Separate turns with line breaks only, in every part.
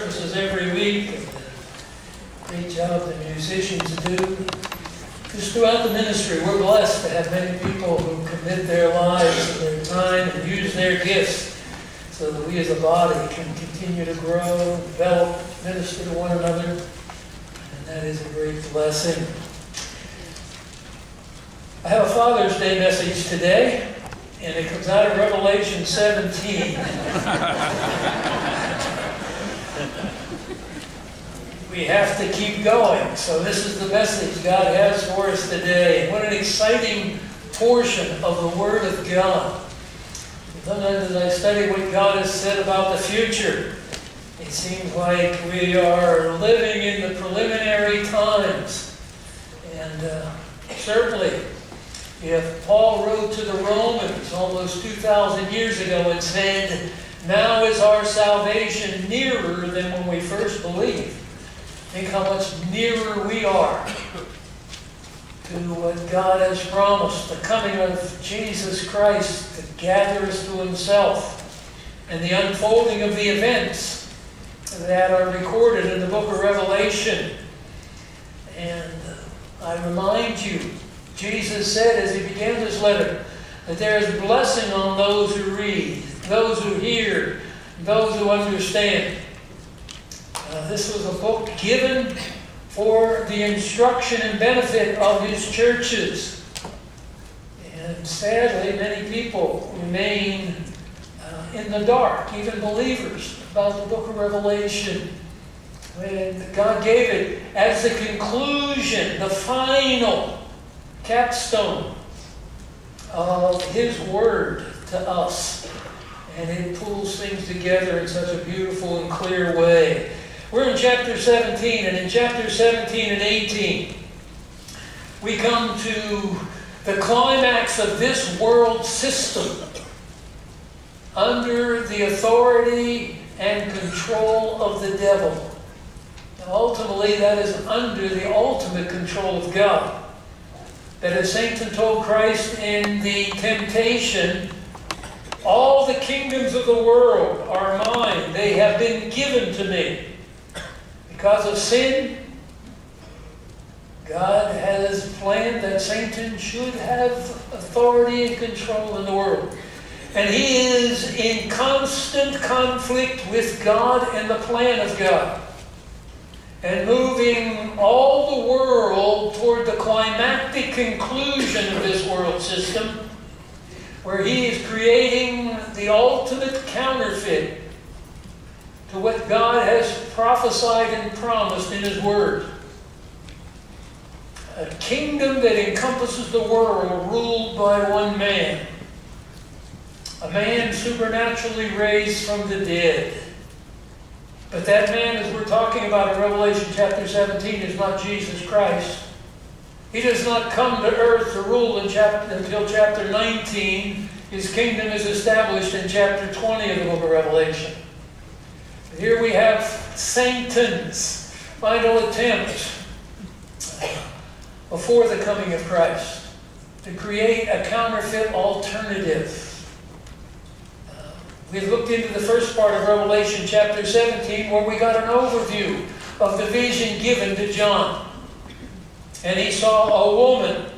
services every week. Great job the musicians do. Just throughout the ministry, we're blessed to have many people who commit their lives and their time and use their gifts so that we as a body can continue to grow, develop, minister to one another. And that is a great blessing. I have a Father's Day message today, and it comes out of Revelation 17. we have to keep going. So this is the message God has for us today. What an exciting portion of the Word of God. Sometimes as I study what God has said about the future, it seems like we are living in the preliminary times. And uh, certainly, if Paul wrote to the Romans almost 2,000 years ago and said, Now is our salvation nearer than when we first believed. Think how much nearer we are to what God has promised the coming of Jesus Christ to gather us to Himself and the unfolding of the events that are recorded in the book of Revelation. And I remind you, Jesus said as He began this letter, that there is blessing on those who read, those who hear, those who understand. Uh, this was a book given for the instruction and benefit of his churches. And sadly, many people remain uh, in the dark, even believers, about the book of Revelation. When God gave it as the conclusion, the final capstone of his word to us. And it pulls things together in such a beautiful and clear way. We're in chapter 17, and in chapter 17 and 18, we come to the climax of this world system under the authority and control of the devil. And ultimately, that is under the ultimate control of God. That as Satan told Christ in the temptation, all the kingdoms of the world are mine. They have been given to me. Because of sin, God has planned that Satan should have authority and control in the world. And he is in constant conflict with God and the plan of God. And moving all the world toward the climactic conclusion of this world system, where he is creating the ultimate counterfeit to what God has prophesied and promised in His Word. A kingdom that encompasses the world ruled by one man. A man supernaturally raised from the dead. But that man, as we're talking about in Revelation chapter 17, is not Jesus Christ. He does not come to earth to rule chapter, until chapter 19. His kingdom is established in chapter 20 of the book of Revelation. Here we have Satan's final attempt before the coming of Christ to create a counterfeit alternative. Uh, we looked into the first part of Revelation chapter 17 where we got an overview of the vision given to John. And he saw a woman,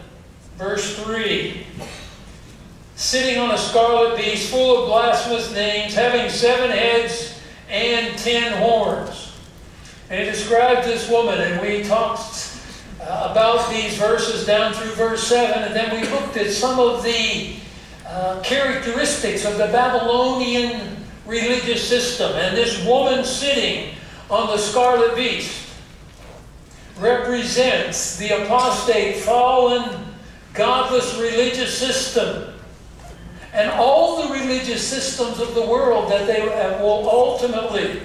verse 3, sitting on a scarlet beast full of blasphemous names, having seven heads and ten horns. And he described this woman, and we talked uh, about these verses down through verse 7, and then we looked at some of the uh, characteristics of the Babylonian religious system. And this woman sitting on the scarlet beast represents the apostate, fallen, godless religious system and all the religious systems of the world that they uh, will ultimately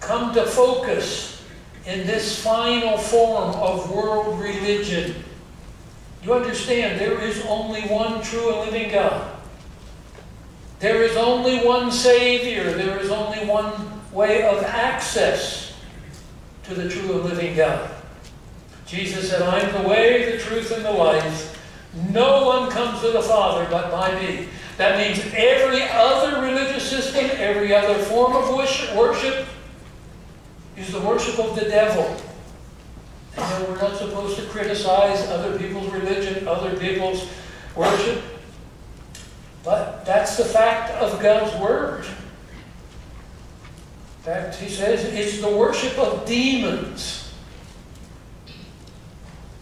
come to focus in this final form of world religion. You understand, there is only one true and living God. There is only one Savior. There is only one way of access to the true and living God. Jesus said, I am the way, the truth, and the life. No one comes to the Father but by me. That means every other religious system, every other form of worship is the worship of the devil. And we're not supposed to criticize other people's religion, other people's worship. But that's the fact of God's Word. In fact, he says it's the worship of demons.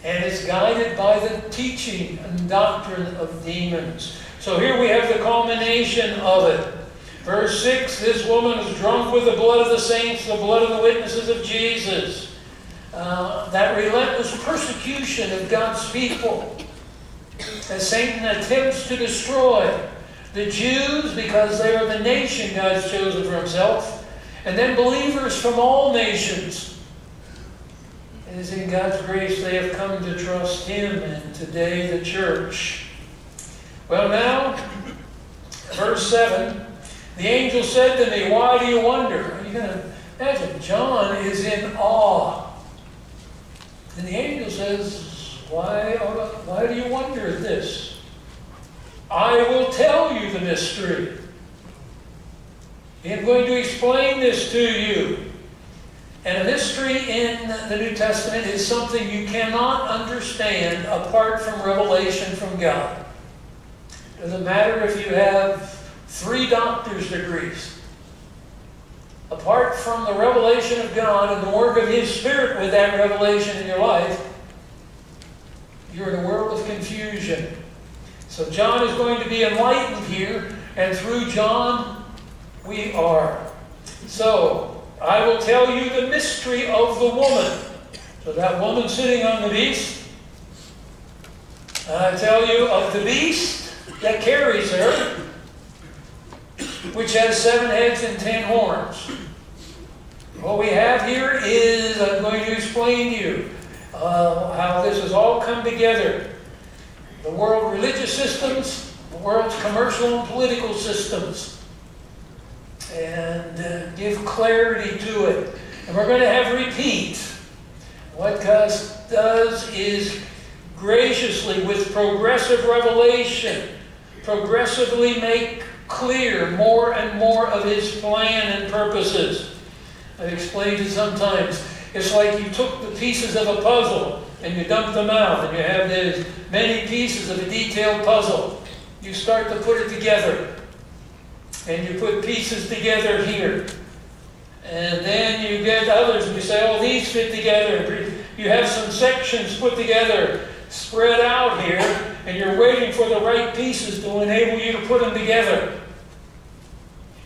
And is guided by the teaching and doctrine of demons. So here we have the culmination of it. Verse 6 This woman is drunk with the blood of the saints, the blood of the witnesses of Jesus. Uh, that relentless persecution of God's people as Satan attempts to destroy the Jews because they are the nation God's chosen for himself, and then believers from all nations. It is in God's grace they have come to trust Him, and today the church. Well, now, verse 7 the angel said to me, Why do you wonder? Are you going to imagine? John is in awe. And the angel says, Why, uh, why do you wonder at this? I will tell you the mystery. I'm going to explain this to you. And a mystery in the New Testament is something you cannot understand apart from revelation from God. It doesn't matter if you have three doctor's degrees. Apart from the revelation of God and the work of His Spirit with that revelation in your life, you're in a world of confusion. So John is going to be enlightened here, and through John, we are. So, I will tell you the mystery of the woman. So that woman sitting on the beast, I tell you of the beast that carries her, which has seven heads and ten horns. What we have here is, I'm going to explain to you uh, how this has all come together the world religious systems, the world's commercial and political systems, and uh, give clarity to it. And we're going to have repeat. What God does is graciously, with progressive revelation, progressively make clear more and more of His plan and purposes. I've explained it sometimes. It's like you took the pieces of a puzzle and you dump them out, and you have these many pieces of a detailed puzzle. You start to put it together, and you put pieces together here. And then you get others, and you say, oh, these fit together. You have some sections put together, spread out here, and you're waiting for the right pieces to enable you to put them together.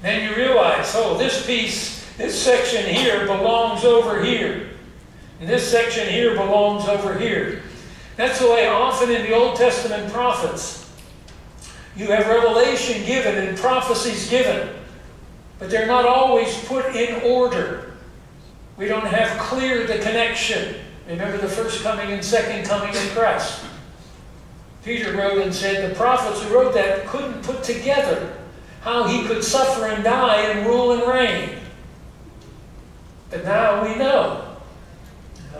Then you realize, oh, this piece, this section here belongs over here. And this section here belongs over here. That's the way often in the Old Testament prophets, you have revelation given and prophecies given, but they're not always put in order. We don't have clear the connection. Remember the first coming and second coming of Christ. Peter wrote and said the prophets who wrote that couldn't put together how he could suffer and die and rule and reign. But now we know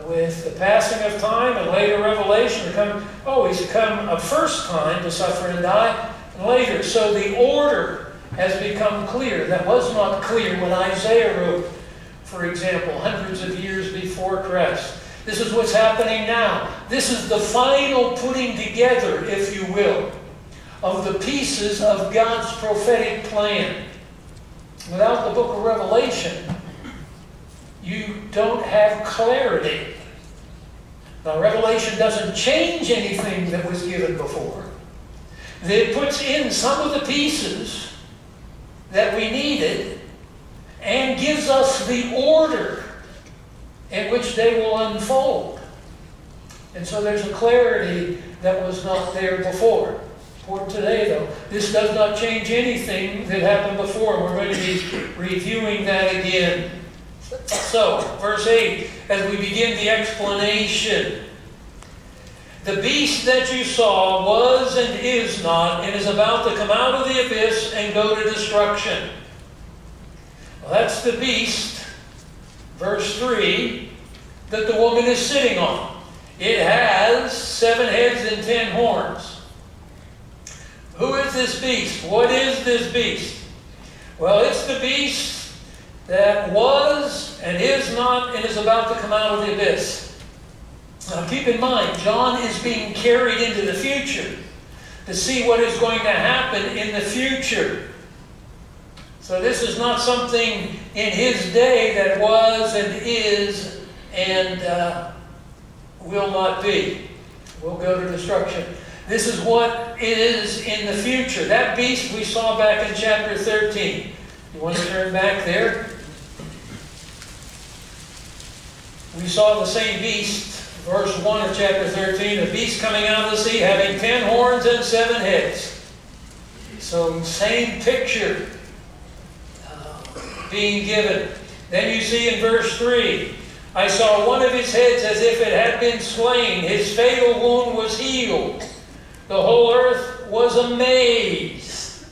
with the passing of time and later revelation, to come, oh, he's come a first time to suffer and die, later. So the order has become clear. That was not clear when Isaiah wrote, for example, hundreds of years before Christ. This is what's happening now. This is the final putting together, if you will, of the pieces of God's prophetic plan. Without the book of Revelation, you don't have clarity. Now, Revelation doesn't change anything that was given before. It puts in some of the pieces that we needed and gives us the order in which they will unfold. And so there's a clarity that was not there before. For today, though, this does not change anything that happened before. We're going to be reviewing that again. So, verse 8, as we begin the explanation. The beast that you saw was and is not, and is about to come out of the abyss and go to destruction. Well, that's the beast, verse 3, that the woman is sitting on. It has seven heads and ten horns. Who is this beast? What is this beast? Well, it's the beast that was and is not and is about to come out of the abyss. Now keep in mind, John is being carried into the future to see what is going to happen in the future. So this is not something in his day that was and is and uh, will not be. Will go to destruction. This is what is in the future. That beast we saw back in chapter 13. You want to turn back there? We saw the same beast, verse 1 of chapter 13, a beast coming out of the sea having ten horns and seven heads. So, same picture uh, being given. Then you see in verse 3 I saw one of his heads as if it had been slain. His fatal wound was healed. The whole earth was amazed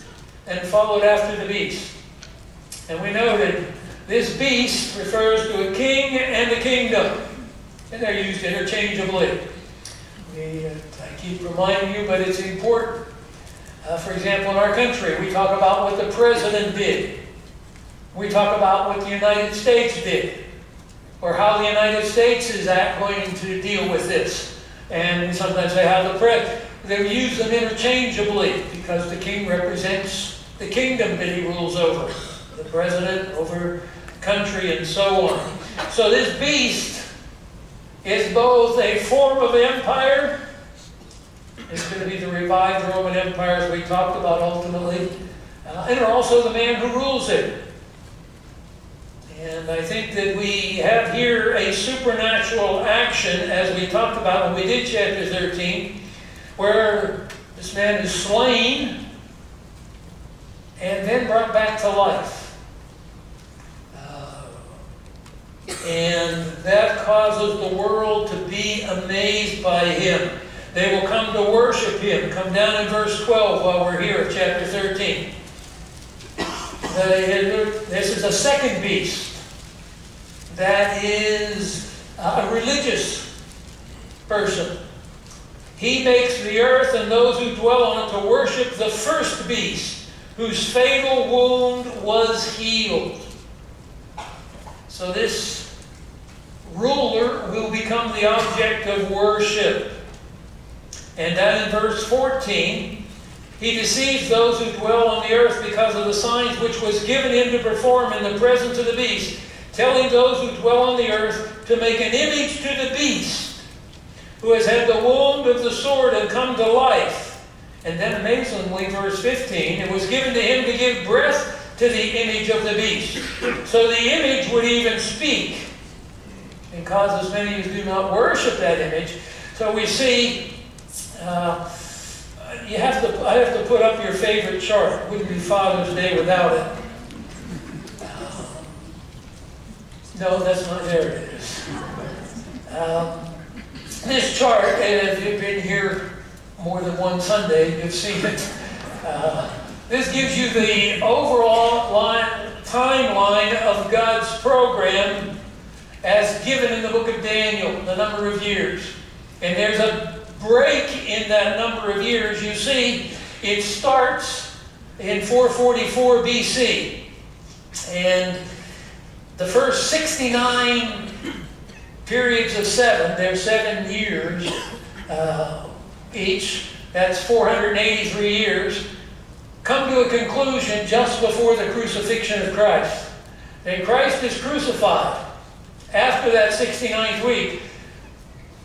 and followed after the beast. And we noted this beast refers to a king and a kingdom. And they're used interchangeably. We, uh, I keep reminding you, but it's important. Uh, for example, in our country, we talk about what the president did. We talk about what the United States did. Or how the United States is going to deal with this. And sometimes say how the president they use them interchangeably because the king represents the kingdom that he rules over, the president over country and so on. So this beast is both a form of empire, it's going to be the revived Roman Empire as we talked about ultimately, uh, and also the man who rules it. And I think that we have here a supernatural action as we talked about when we did chapter 13 where this man is slain and then brought back to life. Uh, and that causes the world to be amazed by him. They will come to worship him. Come down in verse 12 while we're here chapter 13. This is a second beast that is a religious person. He makes the earth and those who dwell on it to worship the first beast, whose fatal wound was healed. So this ruler will become the object of worship. And then in verse 14, he deceives those who dwell on the earth because of the signs which was given him to perform in the presence of the beast, telling those who dwell on the earth to make an image to the beast who has had the wound of the sword and come to life. And then amazingly, verse 15, it was given to him to give breath to the image of the beast. So the image would even speak and causes many who do not worship that image. So we see, uh, you have to, I have to put up your favorite chart. It wouldn't be Father's Day without it. Uh, no, that's not there. It is. Um, this chart, and if you've been here more than one Sunday, you've seen it. Uh, this gives you the overall line, timeline of God's program as given in the book of Daniel, the number of years. And there's a break in that number of years. You see, it starts in 444 BC. And the first 69 periods of seven, they're seven years uh, each, that's 483 years, come to a conclusion just before the crucifixion of Christ. And Christ is crucified after that 69th week.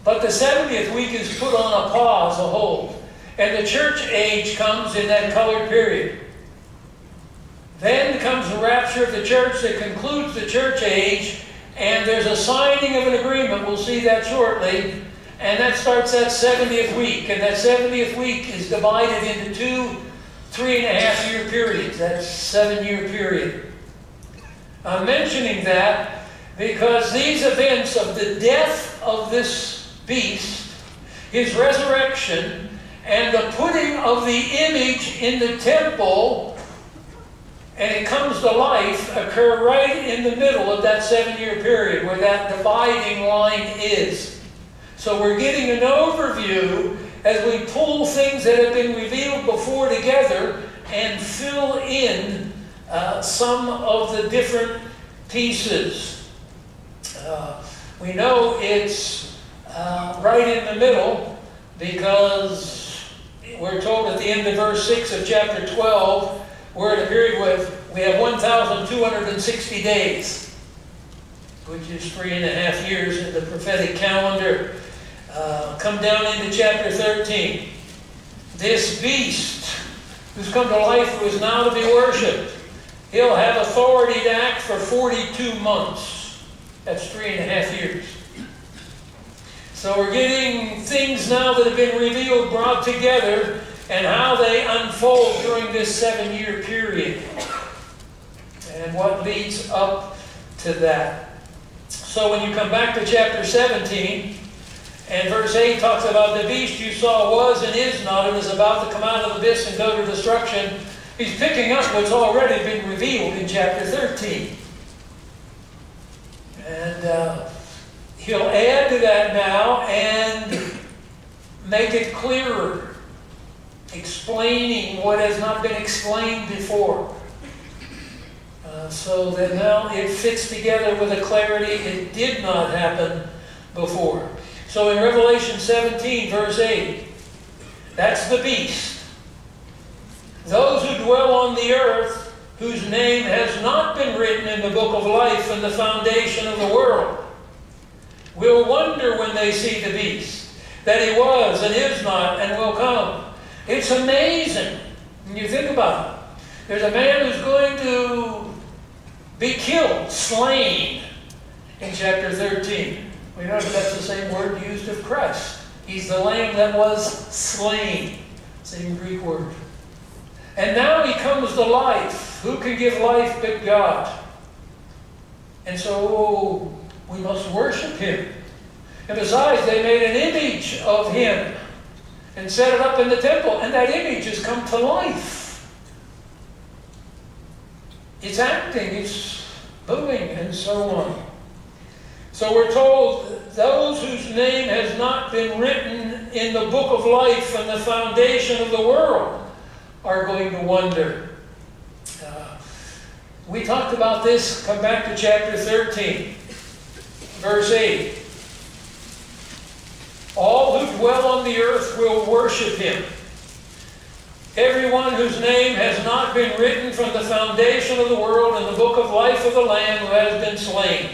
But the 70th week is put on a pause, a hold. And the church age comes in that colored period. Then comes the rapture of the church that concludes the church age and there's a signing of an agreement, we'll see that shortly, and that starts that 70th week. And that 70th week is divided into two three and a half year periods. That's seven year period. I'm mentioning that because these events of the death of this beast, his resurrection, and the putting of the image in the temple and it comes to life occur right in the middle of that seven-year period where that dividing line is. So we're getting an overview as we pull things that have been revealed before together and fill in uh, some of the different pieces. Uh, we know it's uh, right in the middle because we're told at the end of verse 6 of chapter 12, we're at a period with we have 1,260 days, which is three and a half years in the prophetic calendar. Uh, come down into chapter 13. This beast who's come to life who is now to be worshipped, he'll have authority to act for 42 months. That's three and a half years. So we're getting things now that have been revealed, brought together, and how they unfold during this seven year period and what leads up to that. So when you come back to chapter 17, and verse 8 talks about the beast you saw was and is not and is about to come out of the abyss and go to destruction. He's picking up what's already been revealed in chapter 13. And uh, he'll add to that now and make it clearer, explaining what has not been explained before. Uh, so that now it fits together with a clarity it did not happen before. So in Revelation 17, verse 8, that's the beast. Those who dwell on the earth, whose name has not been written in the book of life and the foundation of the world, will wonder when they see the beast, that he was and is not and will come. It's amazing when you think about it. There's a man who's going to be killed, slain, in chapter 13. We know that that's the same word used of Christ. He's the lamb that was slain. Same Greek word. And now he comes to life. Who can give life but God? And so we must worship him. And besides, they made an image of him and set it up in the temple. And that image has come to life. It's acting, it's moving, and so on. So we're told those whose name has not been written in the book of life and the foundation of the world are going to wonder. Uh, we talked about this, come back to chapter 13, verse 8. All who dwell on the earth will worship him. Everyone whose name has not been written from the foundation of the world in the book of life of the Lamb who has been slain.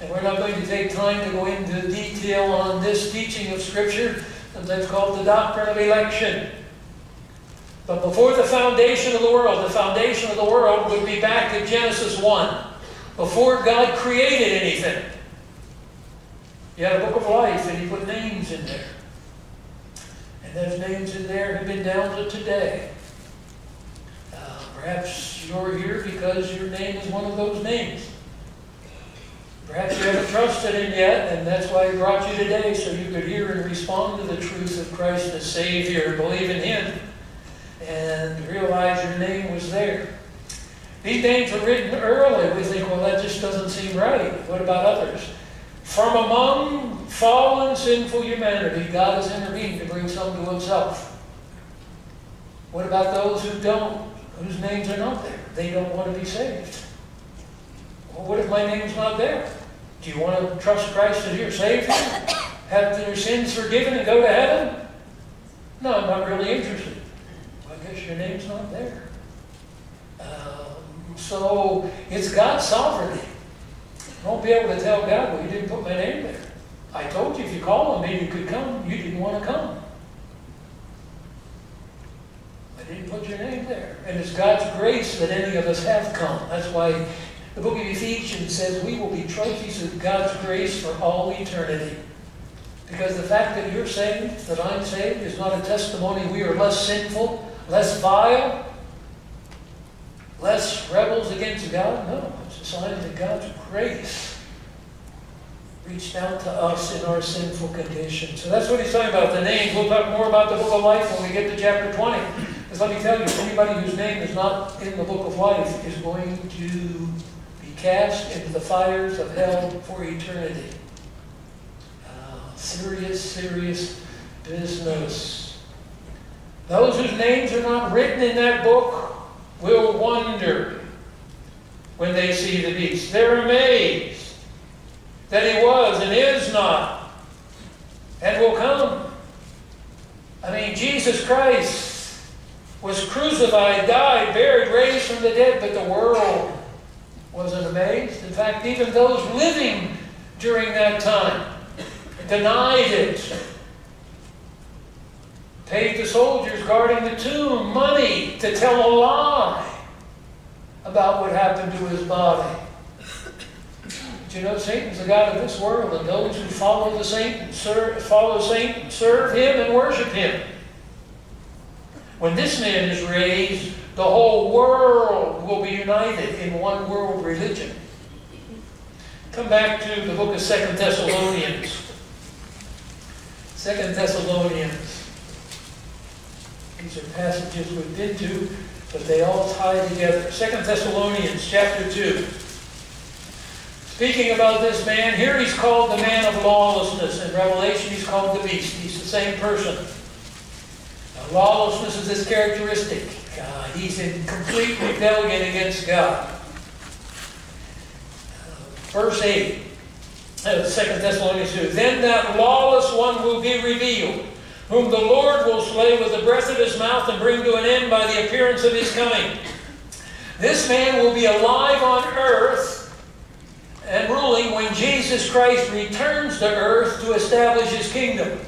And we're not going to take time to go into detail on this teaching of Scripture, and that's called the doctrine of election. But before the foundation of the world, the foundation of the world would be back to Genesis 1, before God created anything. He had a book of life, and He put names in there. And those names in there have been down to today. Uh, perhaps you're here because your name is one of those names. Perhaps you haven't trusted Him yet, and that's why He brought you today, so you could hear and respond to the truth of Christ as Savior, believe in Him, and realize your name was there. These names were written early. We think, well, that just doesn't seem right. What about others? From among fallen, sinful humanity, God has intervened to bring some to himself. What about those who don't, whose names are not there? They don't want to be saved. Well, what if my name's not there? Do you want to trust Christ as your Savior? Have your sins forgiven and go to heaven? No, I'm not really interested. Well, I guess your name's not there. Um, so it's God's sovereignty. I won't be able to tell God, well, you didn't put my name there. I told you if you called on me, you could come. You didn't want to come. I didn't put your name there. And it's God's grace that any of us have come. That's why the book of Ephesians says we will be trophies of God's grace for all eternity. Because the fact that you're saved, that I'm saved, is not a testimony we are less sinful, less vile, less rebels against God. No, it's a sign that God's grace reached out to us in our sinful condition. So that's what he's talking about, the names. We'll talk more about the book of life when we get to chapter 20. Because let me tell you, anybody whose name is not in the book of life is going to cast into the fires of hell for eternity. Uh, serious, serious business. Those whose names are not written in that book will wonder when they see the beast. They're amazed that he was and is not and will come. I mean, Jesus Christ was crucified, died, buried, raised from the dead, but the world wasn't amazed. In fact, even those living during that time denied it. Paid the soldiers guarding the tomb money to tell a lie about what happened to his body. But you know, Satan's the God of this world, and those who follow the Satan, serve, follow Satan, serve him and worship him. When this man is raised, the whole world will be united in one world religion. Come back to the book of Second Thessalonians. Second Thessalonians. These are passages we've been to, but they all tie together. Second Thessalonians chapter 2. Speaking about this man, here he's called the man of lawlessness. In Revelation, he's called the beast. He's the same person. Now, lawlessness is this characteristic. He's in complete rebellion against God. Verse 8, uh, 2 Thessalonians 2. Then that lawless one will be revealed, whom the Lord will slay with the breath of his mouth and bring to an end by the appearance of his coming. This man will be alive on earth and ruling when Jesus Christ returns to earth to establish his kingdom.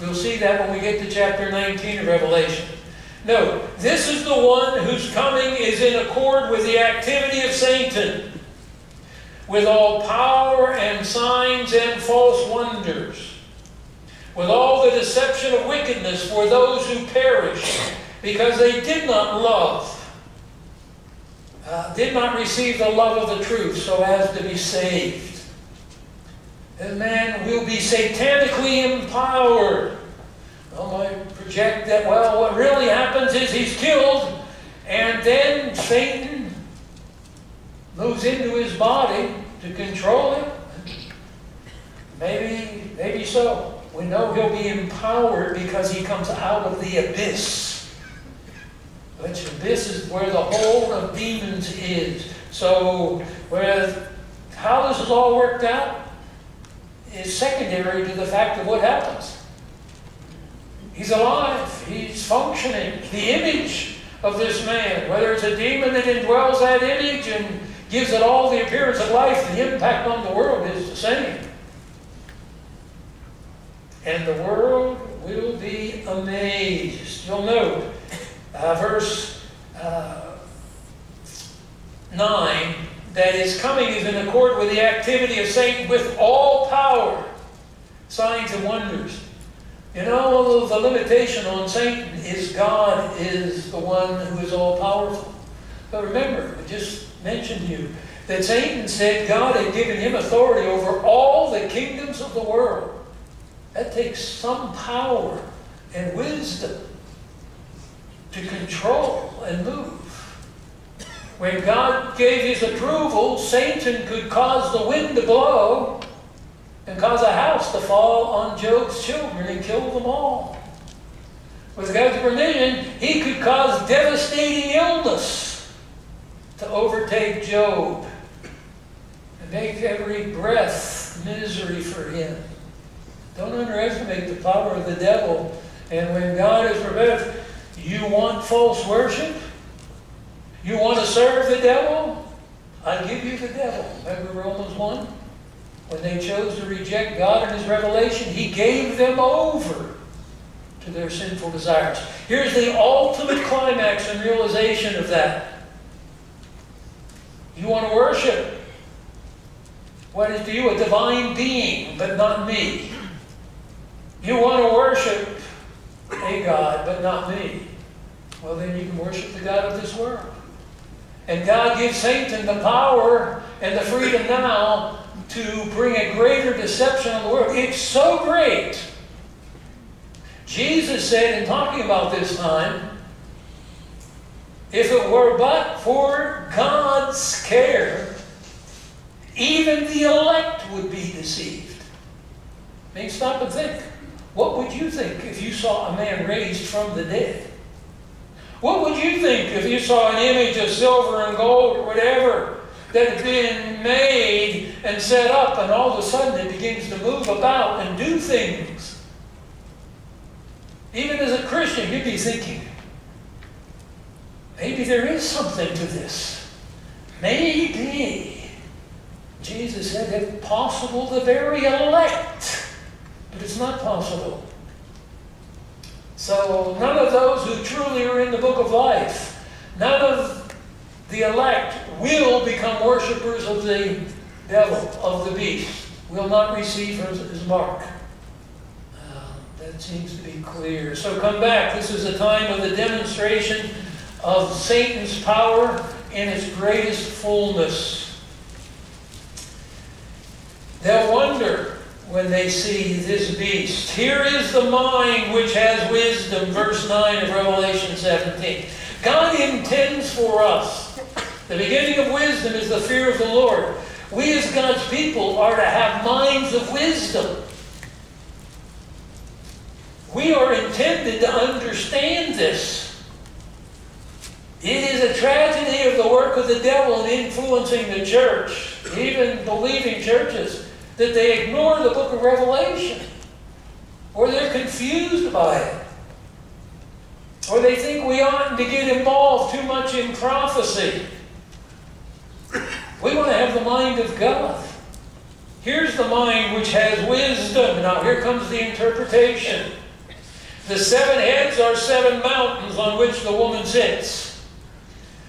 We'll see that when we get to chapter 19 of Revelation. No, this is the one whose coming is in accord with the activity of Satan, with all power and signs and false wonders, with all the deception of wickedness for those who perish, because they did not love uh, did not receive the love of the truth so as to be saved. This man will be satanically empowered. Well, I project that, well, what really happens is he's killed, and then Satan moves into his body to control him. Maybe, maybe so. We know he'll be empowered because he comes out of the abyss. Which this is where the hold of demons is. So, where how this is all worked out is secondary to the fact of what happens. He's alive. He's functioning. The image of this man, whether it's a demon that indwells that image and gives it all the appearance of life, the impact on the world is the same. And the world will be amazed. You'll note uh, verse uh, 9 that his coming is in accord with the activity of Satan with all power, signs and wonders. You know, the limitation on Satan is God is the one who is all powerful. But remember, I just mentioned you that Satan said God had given him authority over all the kingdoms of the world. That takes some power and wisdom to control and move. When God gave his approval, Satan could cause the wind to blow and cause a house to fall on Job's children and kill them all. With God's permission, he could cause devastating illness to overtake Job and make every breath misery for him. Don't underestimate the power of the devil. And when God is prepared, you want false worship? You want to serve the devil? I give you the devil. Remember Romans 1? When they chose to reject God and His revelation, He gave them over to their sinful desires. Here's the ultimate climax and realization of that. You want to worship what is to you a divine being, but not me. You want to worship a God, but not me. Well, then you can worship the God of this world. And God gives Satan the power and the freedom now to bring a greater deception on the world. It's so great. Jesus said, in talking about this time, if it were but for God's care, even the elect would be deceived. Make stop and think. What would you think if you saw a man raised from the dead? What would you think if you saw an image of silver and gold or whatever that have been made and set up and all of a sudden it begins to move about and do things? Even as a Christian, you'd be thinking, maybe there is something to this. Maybe. Jesus said, if possible, the very elect. But it's not possible. So none of those who truly are in the book of life, none of the elect will become worshippers of the devil, of the beast, will not receive his, mark. Uh, that seems to be clear. So come back. This is a time of the demonstration of Satan's power in its greatest fullness. They'll wonder when they see this beast. Here is the mind which has wisdom, verse 9 of Revelation 17. God intends for us. The beginning of wisdom is the fear of the Lord. We as God's people are to have minds of wisdom. We are intended to understand this. It is a tragedy of the work of the devil in influencing the church, even believing churches that they ignore the book of Revelation, or they're confused by it, or they think we oughtn't to get involved too much in prophecy. We want to have the mind of God. Here's the mind which has wisdom. Now, here comes the interpretation. The seven heads are seven mountains on which the woman sits.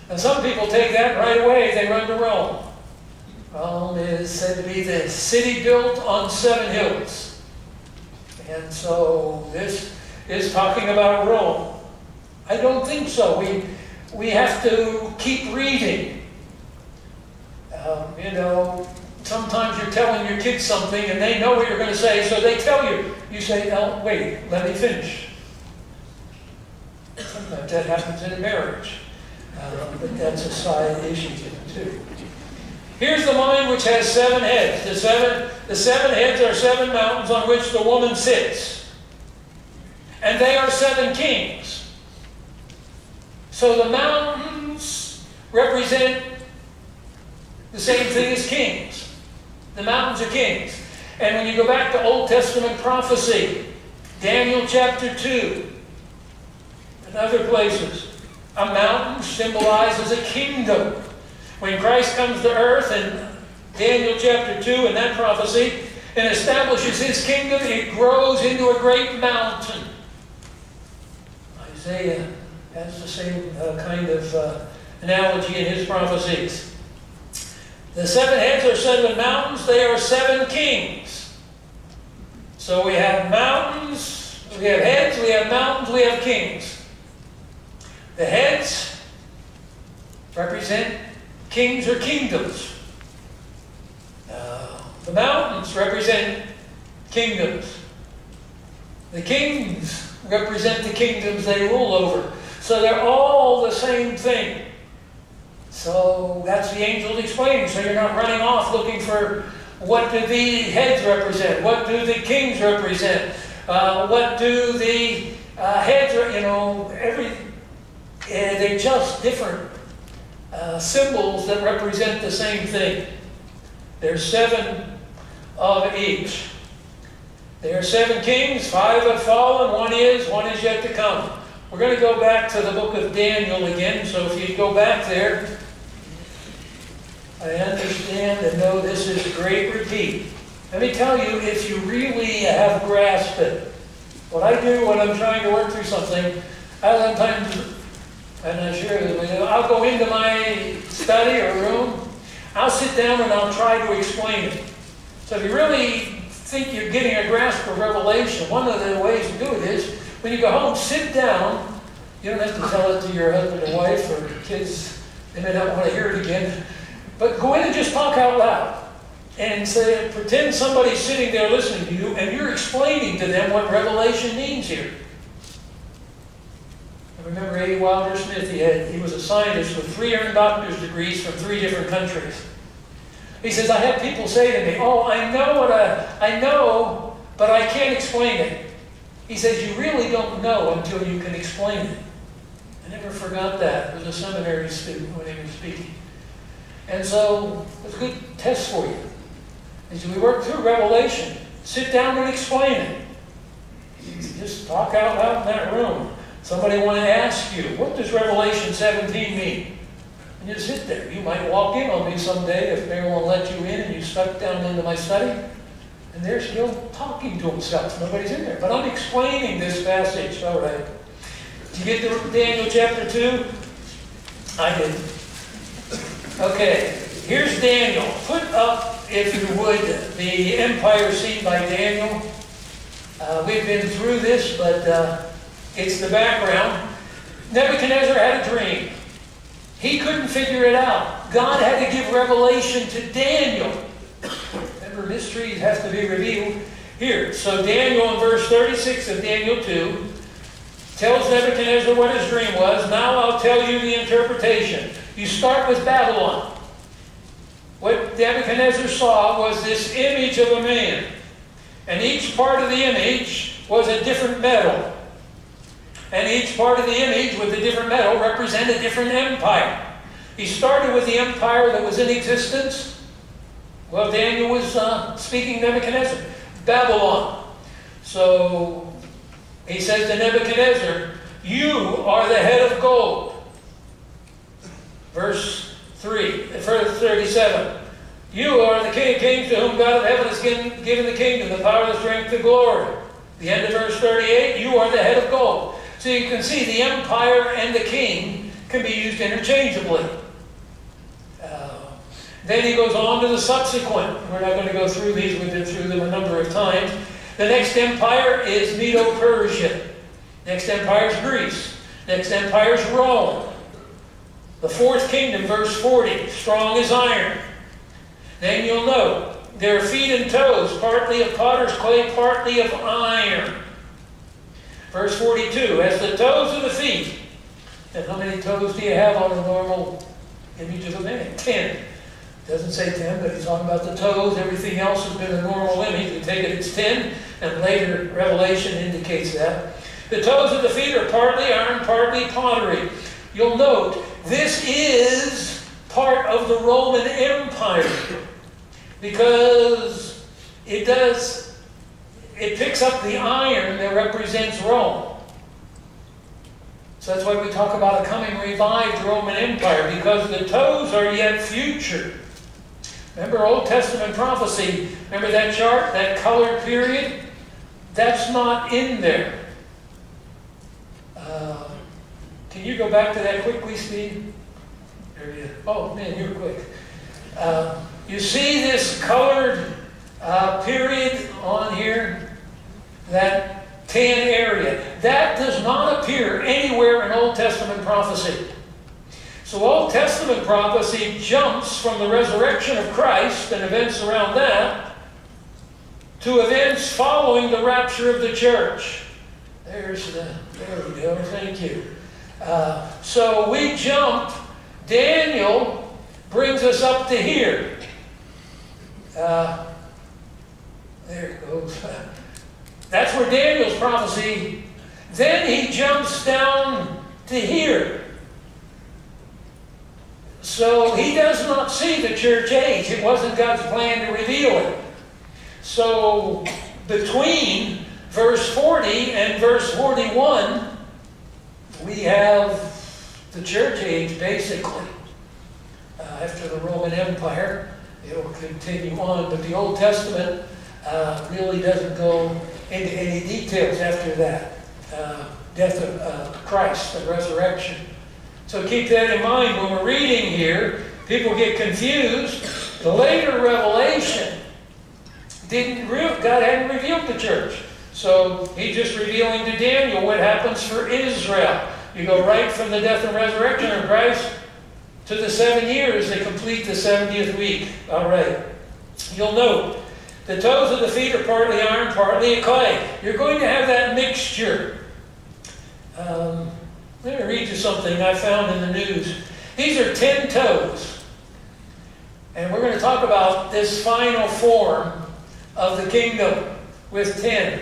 And some people take that right away, they run to Rome. Rome is said to be the city built on seven hills. And so this is talking about Rome. I don't think so. We, we have to keep reading. Um, you know, sometimes you're telling your kids something and they know what you're going to say, so they tell you. You say, oh, wait, let me finish. Sometimes that happens in marriage. Uh, but that's a side issue too. Here's the mind which has seven heads. The seven, the seven heads are seven mountains on which the woman sits. And they are seven kings. So the mountains represent the same thing as kings. The mountains are kings. And when you go back to Old Testament prophecy, Daniel chapter 2, and other places, a mountain symbolizes a kingdom. When Christ comes to earth in Daniel chapter 2 in that prophecy and establishes his kingdom, it grows into a great mountain. Isaiah has the same uh, kind of uh, analogy in his prophecies. The seven heads are seven mountains, they are seven kings. So we have mountains, we have heads, we have mountains, we have kings. The heads represent kings or kingdoms. Uh, the mountains represent kingdoms. The kings represent the kingdoms they rule over. So they're all the same thing. So that's the angel explaining. So you're not running off looking for what do the heads represent? What do the kings represent? Uh, what do the uh, heads, you know, every, uh, they're just different uh, symbols that represent the same thing. There's seven of each. There are seven kings, five have fallen, one is, one is yet to come. We're going to go back to the book of Daniel again, so if you go back there, I understand and know this is a great repeat. Let me tell you, if you really have grasped it, what I do when I'm trying to work through something, I sometimes and I share you. I'll go into my study or room, I'll sit down and I'll try to explain it. So if you really think you're getting a grasp of Revelation, one of the ways to do it is when you go home, sit down. You don't have to tell it to your husband and wife or kids. They may not want to hear it again. But go in and just talk out loud and say, pretend somebody's sitting there listening to you and you're explaining to them what Revelation means here. I remember A. Wilder Smith, he, had, he was a scientist with three earned doctor's degrees from three different countries. He says, I have people say to me, oh, I know what I, I know, but I can't explain it. He says, you really don't know until you can explain it. I never forgot that as a seminary student when he was speaking. And so it's a good test for you. As we work through Revelation, sit down and explain it. Just talk out loud in that room. Somebody want to ask you, what does Revelation 17 mean? And you sit there. You might walk in on me someday if Marilyn won't let you in and you stuck down into my study. And they're still talking to himself. Nobody's in there. But I'm explaining this passage. All right. Did you get to Daniel chapter 2? I did. Okay. Here's Daniel. Put up, if you would, the empire seen by Daniel. Uh, we've been through this, but uh, it's the background. Nebuchadnezzar had a dream. He couldn't figure it out. God had to give revelation to Daniel. Remember, mysteries have to be revealed. Here, so Daniel in verse 36 of Daniel 2 tells Nebuchadnezzar what his dream was. Now I'll tell you the interpretation. You start with Babylon. What Nebuchadnezzar saw was this image of a man. And each part of the image was a different metal. And each part of the image with a different metal represented a different empire. He started with the empire that was in existence. Well, Daniel was uh, speaking Nebuchadnezzar. Babylon. So he says to Nebuchadnezzar, You are the head of gold. Verse 3, verse 37. You are the King of Kings to whom God of heaven has given, given the kingdom, the power, the strength, the glory. The end of verse 38, you are the head of gold. So you can see the empire and the king can be used interchangeably. Then he goes on to the subsequent. We're not going to go through these, we've been through them a number of times. The next empire is Medo-Persia. Next empire is Greece. Next empire is Rome. The fourth kingdom, verse 40, strong as iron. Then you'll note their feet and toes, partly of potter's clay, partly of iron. Verse 42, as the toes of the feet. And how many toes do you have on a normal image of a man? Ten. Doesn't say ten, but he's talking about the toes. Everything else has been a normal image. We take it it's ten, and later Revelation indicates that. The toes of the feet are partly iron, partly pottery. You'll note this is part of the Roman Empire because it does it picks up the iron that represents Rome. So that's why we talk about a coming revived Roman Empire, because the toes are yet future. Remember Old Testament prophecy? Remember that chart, that colored period? That's not in there. Uh, can you go back to that quickly, Steve? There you Oh, man, you're quick. Uh, you see this colored uh, period on here? that tan area. That does not appear anywhere in Old Testament prophecy. So Old Testament prophecy jumps from the resurrection of Christ and events around that to events following the rapture of the church. There's the, there we go, thank you. Uh, so we jump, Daniel brings us up to here. Uh, there it goes. That's where Daniel's prophecy, then he jumps down to here. So he does not see the church age. It wasn't God's plan to reveal it. So between verse 40 and verse 41, we have the church age basically. Uh, after the Roman Empire, it'll continue on, but the Old Testament uh, really doesn't go into any details after that. Uh, death of uh, Christ, the resurrection. So keep that in mind when we're reading here. People get confused. The later revelation didn't God hadn't revealed the church. So he's just revealing to Daniel what happens for Israel. You go right from the death and resurrection of Christ to the seven years. They complete the 70th week. All right. You'll note the toes of the feet are partly iron, partly clay. You're going to have that mixture. Um, let me read you something I found in the news. These are ten toes. And we're going to talk about this final form of the kingdom with ten.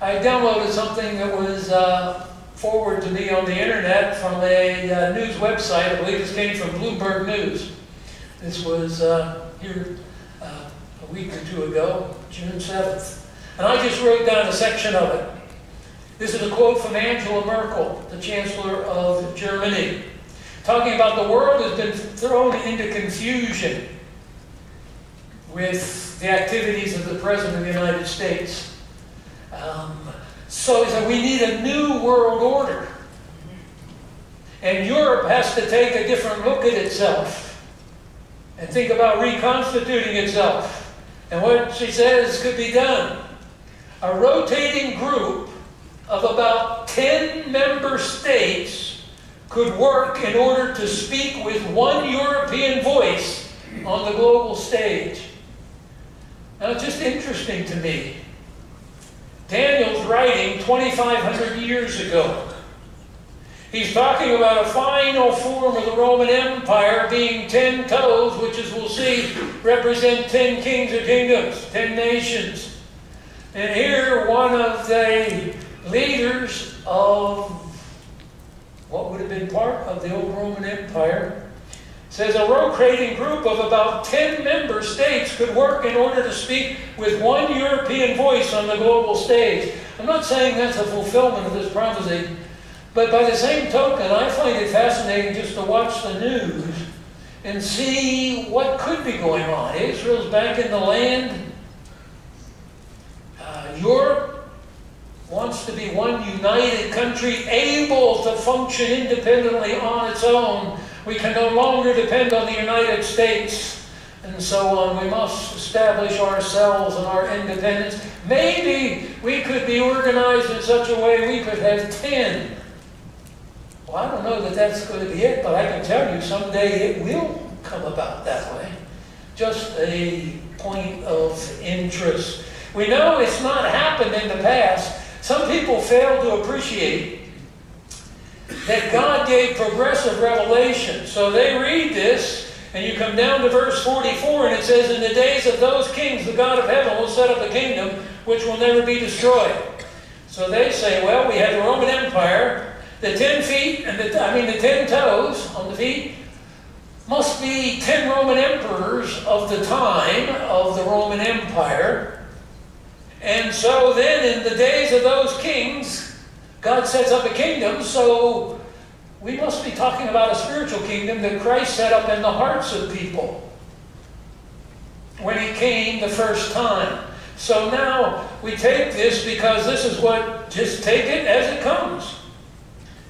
I downloaded something that was uh, forwarded to me on the internet from a uh, news website. I believe this came from Bloomberg News. This was uh, here uh, a week or two ago, June 7th. And I just wrote down a section of it. This is a quote from Angela Merkel, the Chancellor of Germany, talking about the world has been thrown into confusion with the activities of the President of the United States. Um, so he said, we need a new world order. And Europe has to take a different look at itself and think about reconstituting itself. And what she says could be done. A rotating group of about 10 member states could work in order to speak with one European voice on the global stage. Now, it's just interesting to me. Daniel's writing 2,500 years ago. He's talking about a final form of the Roman Empire being ten toes, which, as we'll see, represent ten kings or kingdoms, ten nations. And here, one of the leaders of what would have been part of the old Roman Empire says a rotating group of about 10 member states could work in order to speak with one European voice on the global stage. I'm not saying that's a fulfillment of this prophecy, but by the same token, I find it fascinating just to watch the news and see what could be going on. Israel's back in the land. Uh, Europe wants to be one united country able to function independently on its own. We can no longer depend on the United States and so on. We must establish ourselves and our independence. Maybe we could be organized in such a way we could have 10 well, I don't know that that's going to be it, but I can tell you someday it will come about that way. Just a point of interest. We know it's not happened in the past. Some people fail to appreciate that God gave progressive revelation. So they read this, and you come down to verse 44, and it says, In the days of those kings, the God of heaven will set up a kingdom which will never be destroyed. So they say, well, we had the Roman Empire, the 10 feet, and the, I mean the 10 toes on the feet, must be 10 Roman emperors of the time of the Roman Empire. And so then, in the days of those kings, God sets up a kingdom, so we must be talking about a spiritual kingdom that Christ set up in the hearts of people when He came the first time. So now we take this because this is what, just take it as it comes.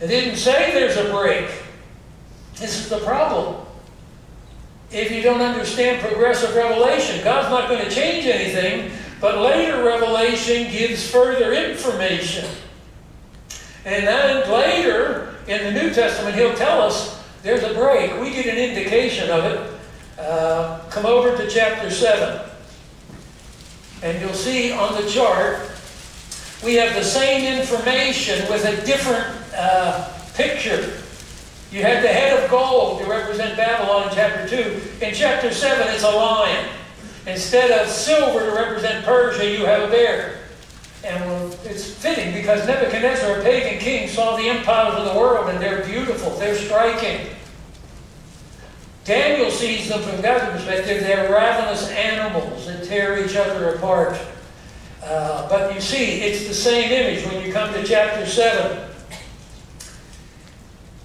It didn't say there's a break. This is the problem. If you don't understand progressive revelation, God's not going to change anything, but later revelation gives further information. And then later in the New Testament, he'll tell us there's a break. We get an indication of it. Uh, come over to chapter 7. And you'll see on the chart, we have the same information with a different uh, picture. You had the head of gold to represent Babylon in chapter 2. In chapter 7, it's a lion. Instead of silver to represent Persia, you have a bear. And it's fitting because Nebuchadnezzar, a pagan king, saw the empires of the world and they're beautiful, they're striking. Daniel sees them from God's perspective, they're ravenous animals that tear each other apart. Uh, but you see, it's the same image when you come to chapter 7.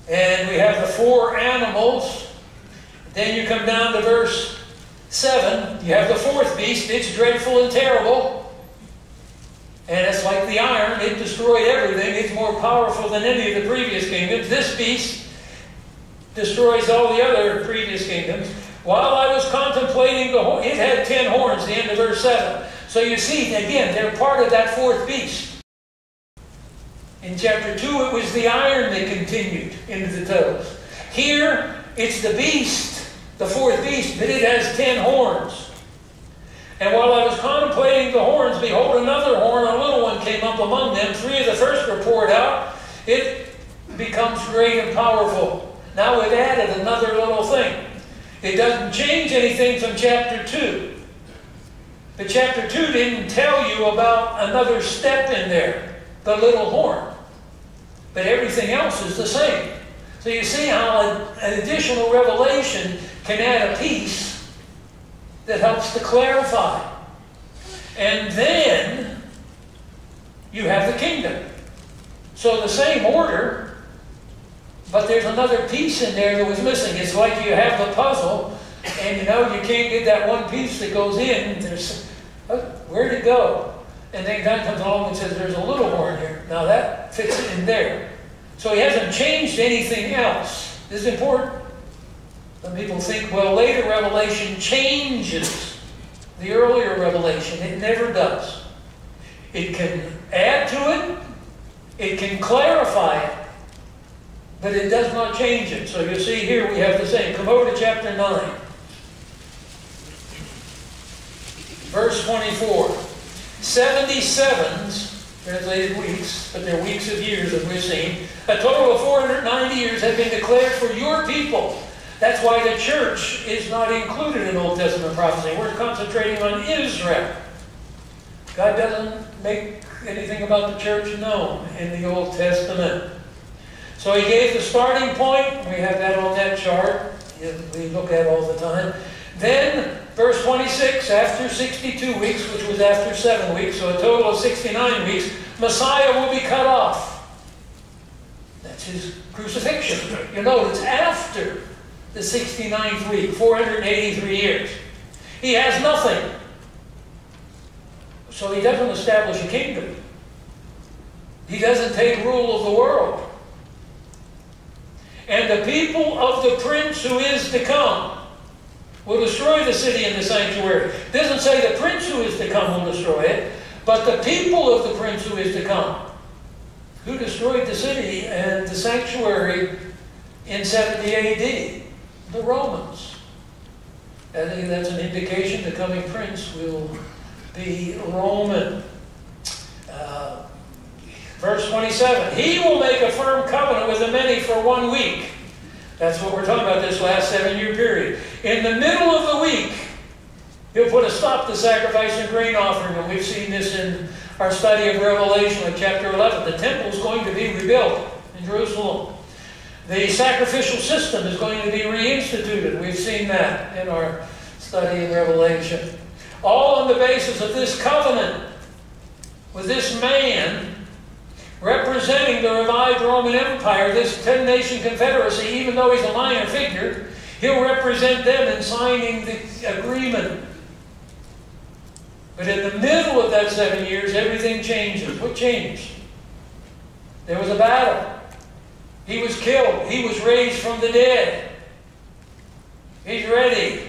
And we have the four animals. Then you come down to verse 7. You have the fourth beast. It's dreadful and terrible. And it's like the iron. It destroyed everything. It's more powerful than any of the previous kingdoms. This beast destroys all the other previous kingdoms. While I was contemplating the horn, it had ten horns, the end of verse 7. So you see, again, they're part of that fourth beast. In chapter 2, it was the iron that continued into the toes. Here, it's the beast, the fourth beast, but it has ten horns. And while I was contemplating the horns, behold, another horn, a little one, came up among them. Three of the first were poured out. It becomes great and powerful. Now we've added another little thing. It doesn't change anything from chapter 2. But chapter 2 didn't tell you about another step in there, the little horn. But everything else is the same. So you see how an additional revelation can add a piece that helps to clarify. And then you have the kingdom. So the same order, but there's another piece in there that was missing. It's like you have the puzzle, and you know you can't get that one piece that goes in. There's oh, where'd it go? And then God comes along and says, "There's a little more in here." Now that fits in there. So He hasn't changed anything else. This is important. Some people think, well, later revelation changes the earlier revelation. It never does. It can add to it, it can clarify it, but it does not change it. So you see here we have the same. Come over to chapter 9. Verse 24. 77s, translated weeks, but they're weeks of years as we've seen. A total of 490 years have been declared for your people. That's why the church is not included in Old Testament prophecy. We're concentrating on Israel. God doesn't make anything about the church known in the Old Testament. So he gave the starting point. We have that on that chart we look at all the time. Then, verse 26, after 62 weeks, which was after 7 weeks, so a total of 69 weeks, Messiah will be cut off. That's his crucifixion. You know, it's after the 69th week, 483 years. He has nothing. So he doesn't establish a kingdom. He doesn't take rule of the world. And the people of the prince who is to come will destroy the city and the sanctuary. It doesn't say the prince who is to come will destroy it, but the people of the prince who is to come, who destroyed the city and the sanctuary in 70 AD, the Romans. I think that's an indication the coming prince will be Roman. Uh, verse 27 He will make a firm covenant with the many for one week. That's what we're talking about this last seven year period. In the middle of the week, he'll put a stop to sacrifice and grain offering. And we've seen this in our study of Revelation, like chapter 11. The temple is going to be rebuilt in Jerusalem. The sacrificial system is going to be reinstituted. We've seen that in our study in Revelation. All on the basis of this covenant with this man representing the revived Roman Empire, this 10 nation confederacy, even though he's a minor figure, he'll represent them in signing the agreement. But in the middle of that seven years, everything changes. What changed? There was a battle. He was killed. He was raised from the dead. He's ready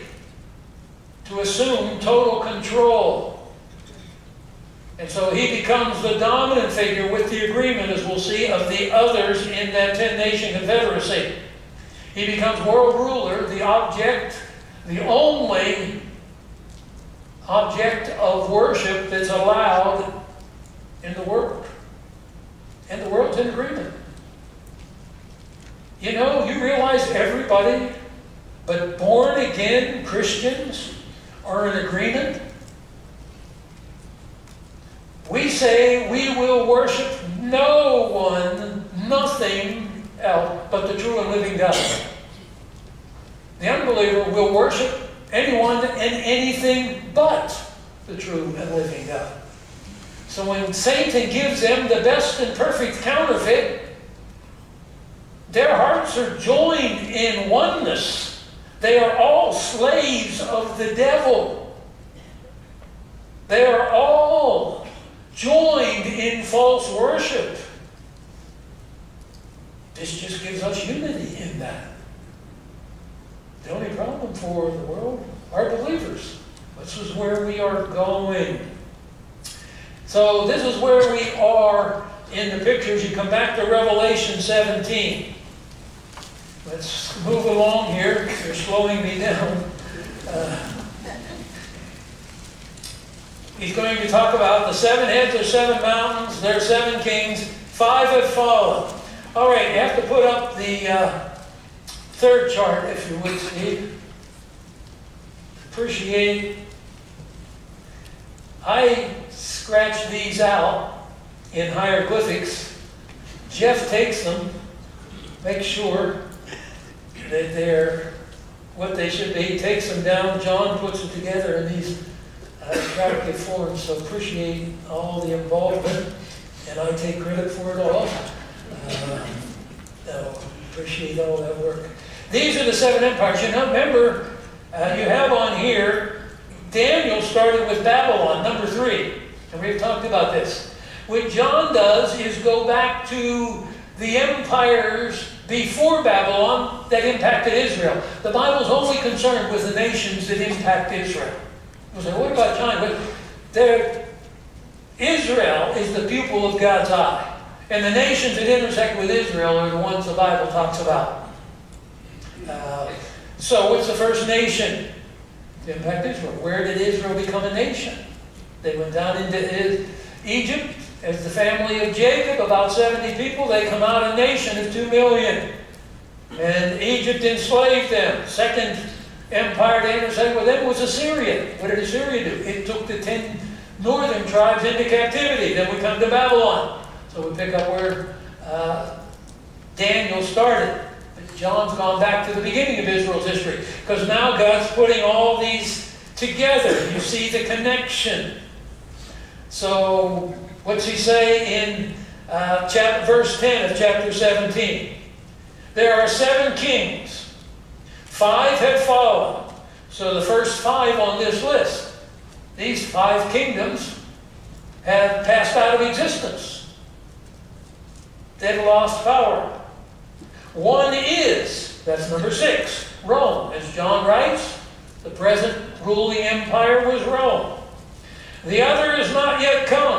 to assume total control. And so he becomes the dominant figure with the agreement, as we'll see, of the others in that 10 nation confederacy. He becomes world ruler, the object, the only object of worship that's allowed in the world. And the world's in agreement. You know, you realize everybody but born again Christians are in agreement we say we will worship no one, nothing else but the true and living God. The unbeliever will worship anyone and anything but the true and living God. So when Satan gives them the best and perfect counterfeit, their hearts are joined in oneness. They are all slaves of the devil. They are all joined in false worship. This just gives us unity in that. The only problem for the world are believers. This is where we are going. So this is where we are in the pictures. You come back to Revelation 17. Let's move along here. You're slowing me down. Uh, He's going to talk about the seven heads of seven mountains, There are seven kings, five have fallen. All right, you have to put up the uh, third chart, if you would, Steve. Appreciate I scratch these out in hieroglyphics. Jeff takes them, makes sure that they're what they should be. He takes them down. John puts them together in these uh, forms. So appreciate all the involvement, and I take credit for it all. Uh, appreciate all that work. These are the seven empires. You know, remember, uh, you have on here, Daniel started with Babylon, number three. And we've talked about this. What John does is go back to the empires before Babylon that impacted Israel. The Bible's only concerned with the nations that impact Israel. You say, what about China? But Israel is the pupil of God's eye. And the nations that intersect with Israel are the ones the Bible talks about. Uh, so what's the first nation to impact Israel? Where did Israel become a nation? They went down into Egypt as the family of Jacob, about 70 people. They come out a nation of 2 million. And Egypt enslaved them. Second empire to intersect with them was Assyria. What did Assyria do? It took the 10 northern tribes into captivity. Then we come to Babylon. So we pick up where uh, Daniel started. John's gone back to the beginning of Israel's history because now God's putting all these together. You see the connection. So, what's he say in uh, chapter, verse 10 of chapter 17? There are seven kings, five have fallen. So, the first five on this list, these five kingdoms have passed out of existence. They've lost power. One is, that's number six, Rome. As John writes, the present ruling empire was Rome. The other is not yet come.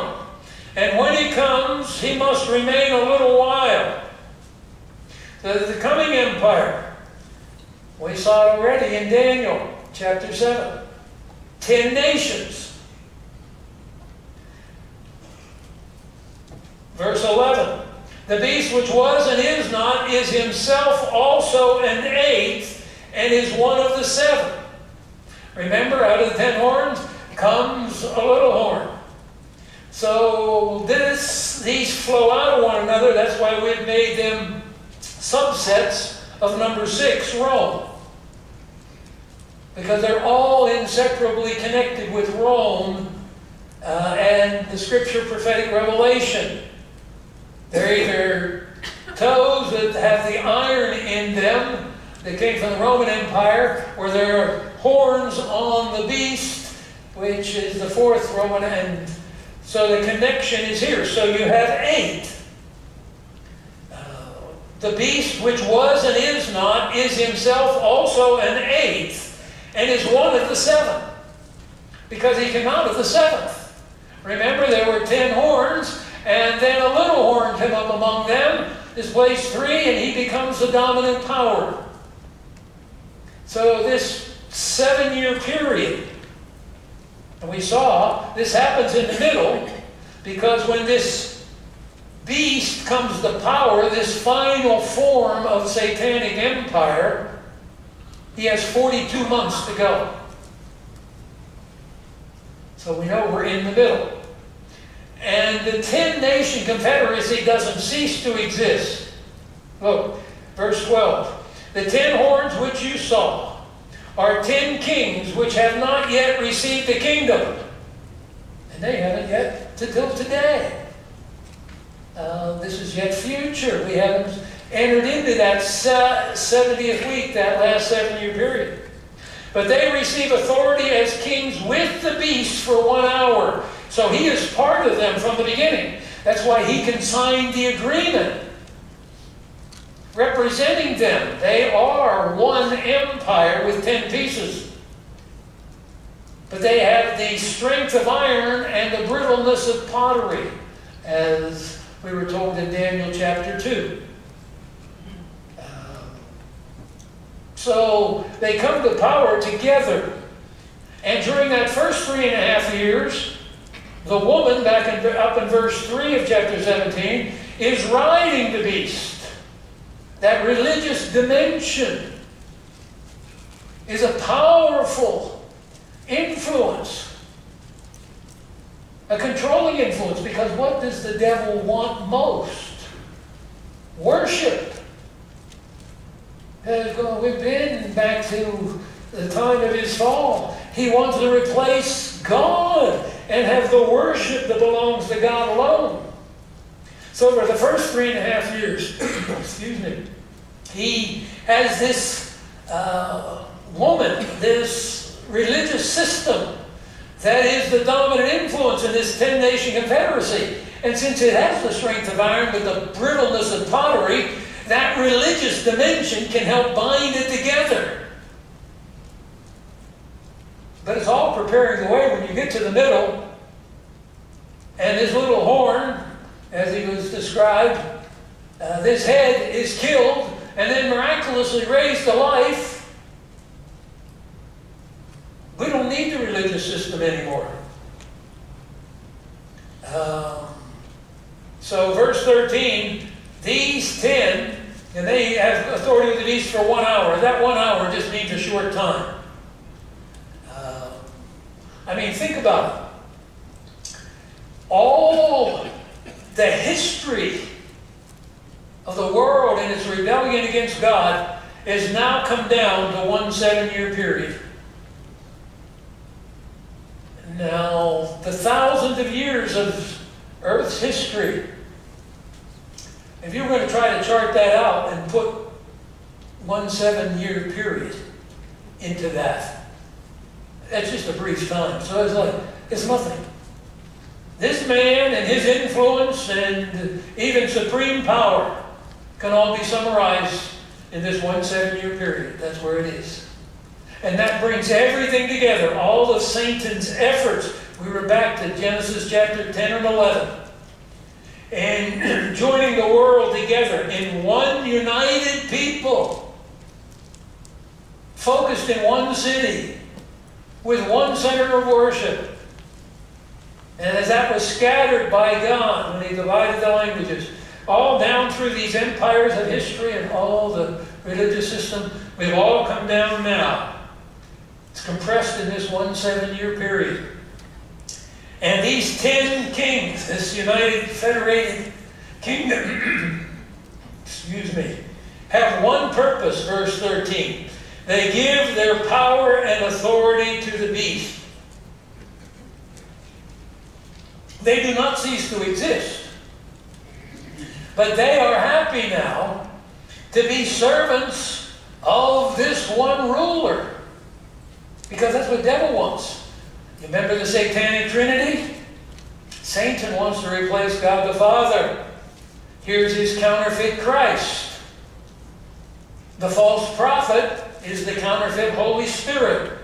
And when he comes, he must remain a little while. The, the coming empire, we saw it already in Daniel chapter 7. Ten nations. Verse 11. The beast which was and is not is himself also an eighth and is one of the seven. Remember, out of the ten horns, comes a little horn. So this, these flow out of one another. That's why we've made them subsets of number six, Rome. Because they're all inseparably connected with Rome uh, and the scripture prophetic revelation. They're either toes that have the iron in them that came from the Roman Empire, or they're horns on the beast which is the fourth Roman, and so the connection is here. So you have eight. Uh, the beast which was and is not is himself also an eighth, and is one of the seven, because he came out of the seventh. Remember, there were ten horns, and then a little horn came up among them, displays three, and he becomes the dominant power. So this seven-year period and we saw this happens in the middle because when this beast comes to power, this final form of satanic empire, he has 42 months to go. So we know we're in the middle. And the 10 nation confederacy doesn't cease to exist. Look, verse 12. The ten horns which you saw are ten kings which have not yet received the kingdom. And they haven't yet till today. Uh, this is yet future. We haven't entered into that 70th week, that last seven year period. But they receive authority as kings with the beast for one hour. So he is part of them from the beginning. That's why he can sign the agreement representing them. They are one empire with ten pieces. But they have the strength of iron and the brittleness of pottery, as we were told in Daniel chapter 2. Um, so they come to power together. And during that first three and a half years, the woman, back in, up in verse 3 of chapter 17, is riding the beast. That religious dimension is a powerful influence. A controlling influence, because what does the devil want most? Worship. Uh, we've been back to the time of his fall. He wants to replace God and have the worship that belongs to God alone. So for the first three and a half years, excuse me, he has this uh, woman, this religious system that is the dominant influence in this 10 nation confederacy. And since it has the strength of iron but the brittleness of pottery, that religious dimension can help bind it together. But it's all preparing the way when you get to the middle, and his little horn, as he was described, uh, this head is killed and then miraculously raised to life. We don't need the religious system anymore. Um, so, verse 13 these ten, and they have authority with the beast for one hour. That one hour just means a short time. Uh, I mean, think about it. All the history of the world and its rebellion against God has now come down to one seven year period. Now, the thousands of years of Earth's history if you were going to try to chart that out and put one seven year period into that, that's just a brief time. So it's like, it's nothing. This man and his influence and even supreme power can all be summarized in this one seven year period. That's where it is. And that brings everything together, all of Satan's efforts. We were back to Genesis chapter 10 and 11 and joining the world together in one united people, focused in one city, with one center of worship. And as that was scattered by God when He divided the languages, all down through these empires of history and all the religious system, we've all come down now. It's compressed in this one seven year period. And these ten kings, this united federated kingdom, excuse me, have one purpose, verse 13. They give their power and authority to the beast. They do not cease to exist. But they are happy now to be servants of this one ruler. Because that's what the devil wants. Remember the satanic trinity? Satan wants to replace God the Father. Here's his counterfeit Christ. The false prophet is the counterfeit Holy Spirit.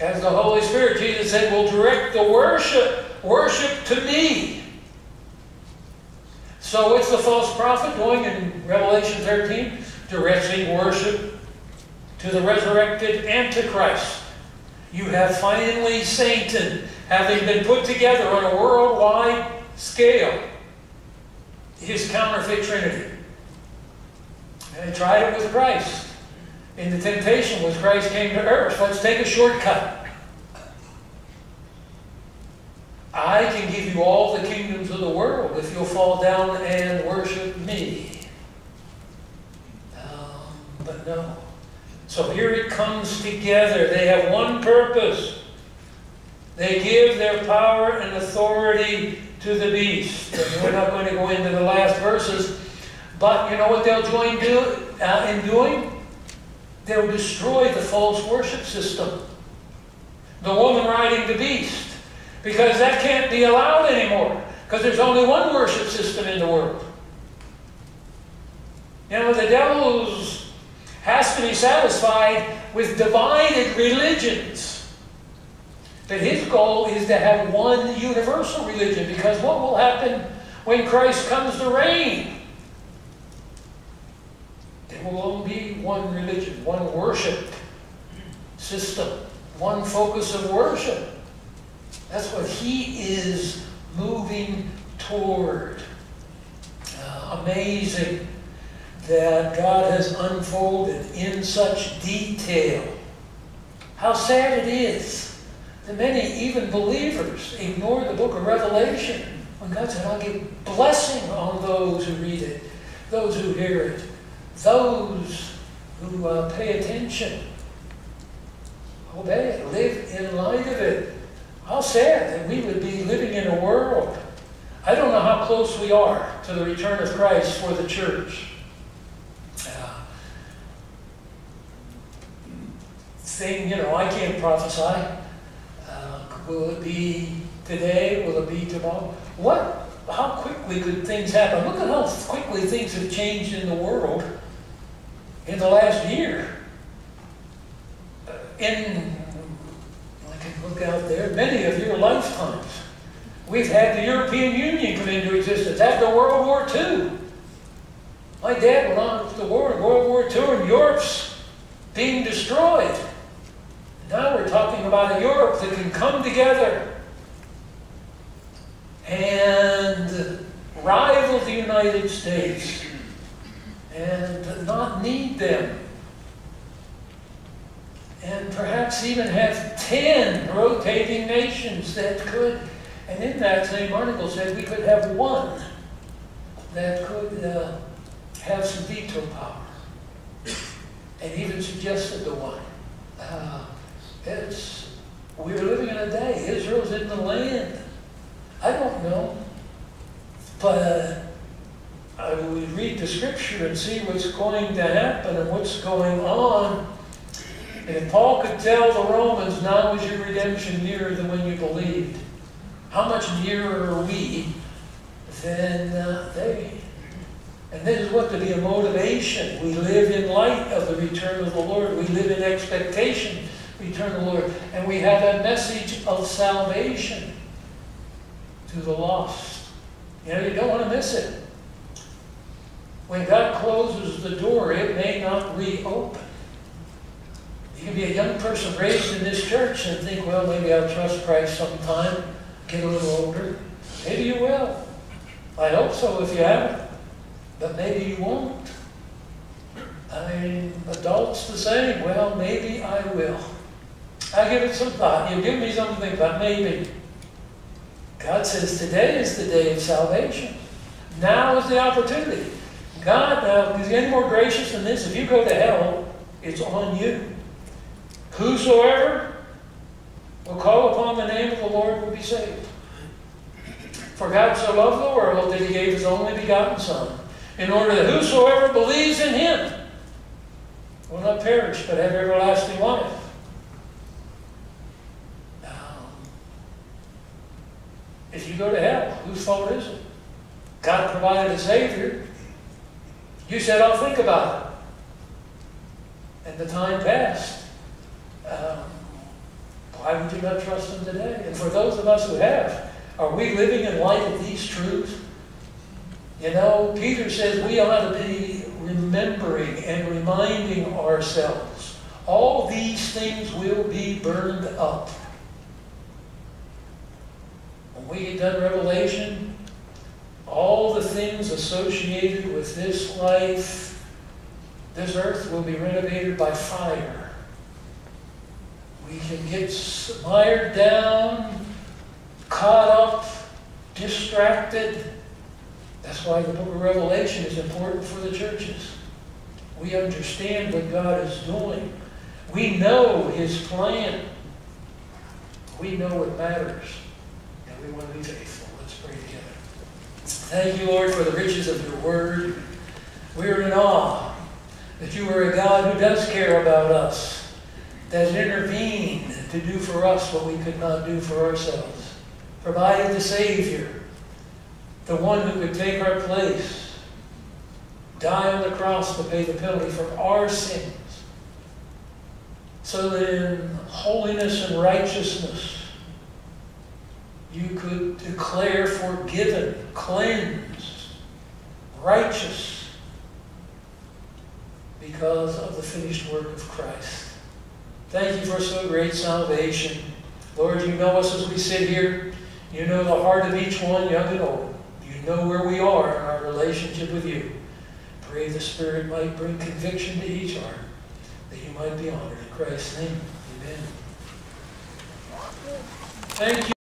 As the Holy Spirit, Jesus said, will direct the worship, worship to me. So it's the false prophet going in Revelation 13? Directing worship to the resurrected Antichrist. You have finally Satan having been put together on a worldwide scale. His counterfeit trinity. And they tried it with Christ. And the temptation was Christ came to earth. Let's take a shortcut. I can give you all the kingdoms of the world if you'll fall down and worship me. Um, but no. So here it comes together. They have one purpose. They give their power and authority to the beast. And we're not going to go into the last verses. But you know what they'll join do, uh, in doing? They'll destroy the false worship system. The woman riding the beast. Because that can't be allowed anymore. Because there's only one worship system in the world. You know, the devil's has to be satisfied with divided religions. But his goal is to have one universal religion because what will happen when Christ comes to reign? There will only be one religion, one worship system, one focus of worship. That's what he is moving toward. Uh, amazing that God has unfolded in such detail. How sad it is that many, even believers, ignore the book of Revelation when God said, I'll give blessing on those who read it, those who hear it, those who uh, pay attention, obey it, live in light of it. How sad that we would be living in a world. I don't know how close we are to the return of Christ for the church. Uh, thing, you know, I can't prophesy. Uh, will it be today? Will it be tomorrow? What? How quickly could things happen? Look at how quickly things have changed in the world in the last year. In, I can look out there, many of your lifetimes. We've had the European Union come into existence after World War II. My dad went on to the war in World War II, and Europe's being destroyed. Now we're talking about a Europe that can come together and rival the United States and not need them. And perhaps even have 10 rotating nations that could, and in that same article said we could have one that could uh, have some veto power. And even suggested the one. Uh, it's, we're living in a day, Israel's in the land. I don't know. But uh, I would read the scripture and see what's going to happen and what's going on. And if Paul could tell the Romans, now is your redemption nearer than when you believed, how much nearer are we than uh, they? And this is what to be a motivation. We live in light of the return of the Lord. We live in expectation return of the Lord. And we have a message of salvation to the lost. You know, you don't want to miss it. When God closes the door, it may not reopen. You can be a young person raised in this church and think, well, maybe I'll trust Christ sometime, get a little older. Maybe you will. I hope so if you haven't. But maybe you won't. I mean, adults the same. Well, maybe I will. I give it some thought. You give me something about, maybe. God says today is the day of salvation. Now is the opportunity. God, now, is any more gracious than this? If you go to hell, it's on you. Whosoever will call upon the name of the Lord will be saved. For God so loved the world that he gave his only begotten Son, in order that whosoever believes in him will not perish, but have everlasting life. Now, if you go to hell, whose fault is it? God provided a Savior. You said, I'll think about it. And the time passed. Um, why would you not trust Him today? And for those of us who have, are we living in light of these truths? You know, Peter says we ought to be remembering and reminding ourselves all these things will be burned up When we get done Revelation, all the things associated with this life, this earth will be renovated by fire. We can get mired down, caught up, distracted. That's why the book of Revelation is important for the churches. We understand what God is doing. We know His plan. We know what matters And we want to be faithful. Let's pray together. Thank you, Lord, for the riches of your word. We're in awe that you are a God who does care about us, that intervened to do for us what we could not do for ourselves, provided the Savior, the one who could take our place, die on the cross to pay the penalty for our sins, so that in holiness and righteousness, you could declare forgiven, cleansed, righteous because of the finished work of Christ. Thank you for so great salvation. Lord, you know us as we sit here. You know the heart of each one, young and old. You know where we are in our relationship with you. Pray the Spirit might bring conviction to each heart, that you might be honored. In Christ's name, amen. Thank you.